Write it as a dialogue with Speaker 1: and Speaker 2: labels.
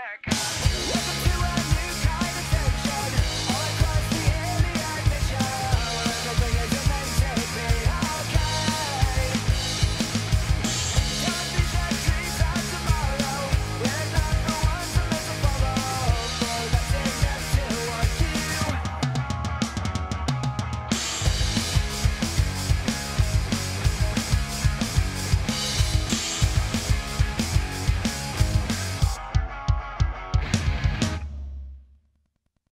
Speaker 1: America.